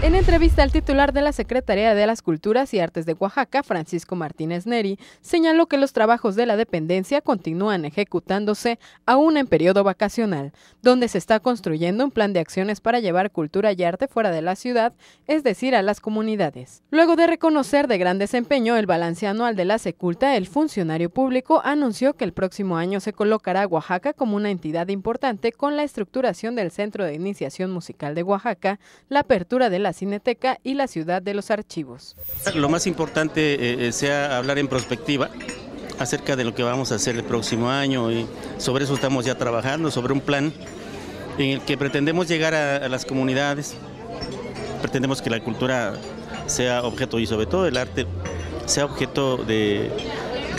En entrevista al titular de la Secretaría de las Culturas y Artes de Oaxaca, Francisco Martínez Neri, señaló que los trabajos de la dependencia continúan ejecutándose aún en periodo vacacional, donde se está construyendo un plan de acciones para llevar cultura y arte fuera de la ciudad, es decir, a las comunidades. Luego de reconocer de gran desempeño el balance anual de la Seculta, el funcionario público anunció que el próximo año se colocará a Oaxaca como una entidad importante con la estructuración del Centro de Iniciación Musical de Oaxaca, la apertura de la Cineteca y la Ciudad de los Archivos. Lo más importante eh, eh, sea hablar en prospectiva acerca de lo que vamos a hacer el próximo año y sobre eso estamos ya trabajando, sobre un plan en el que pretendemos llegar a, las comunidades, pretendemos que la cultura sea objeto y sobre todo el arte sea objeto de,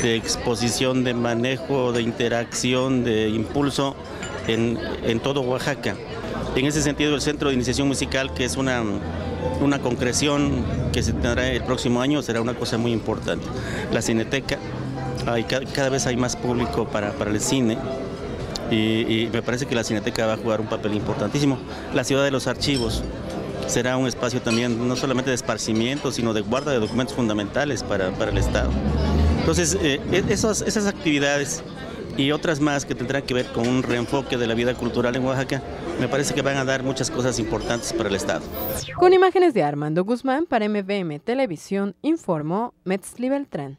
de exposición, de manejo, de interacción, de impulso en, en todo Oaxaca. En ese sentido, el Centro de Iniciación Musical, que es una, una concreción que se tendrá el próximo año, será una cosa muy importante. La Cineteca, hay, cada vez hay más público para, para el cine. Y, me parece que la Cineteca va a jugar un papel importantísimo. La ciudad de los archivos será un espacio también no solamente de esparcimiento, sino de guarda de documentos fundamentales para, para el Estado. Entonces, eh, esas, esas actividades y otras más que tendrán que ver con un reenfoque de la vida cultural en Oaxaca, me parece que van a dar muchas cosas importantes para el Estado. Con imágenes de Armando Guzmán para MVM Televisión, informó Metzli Beltrán.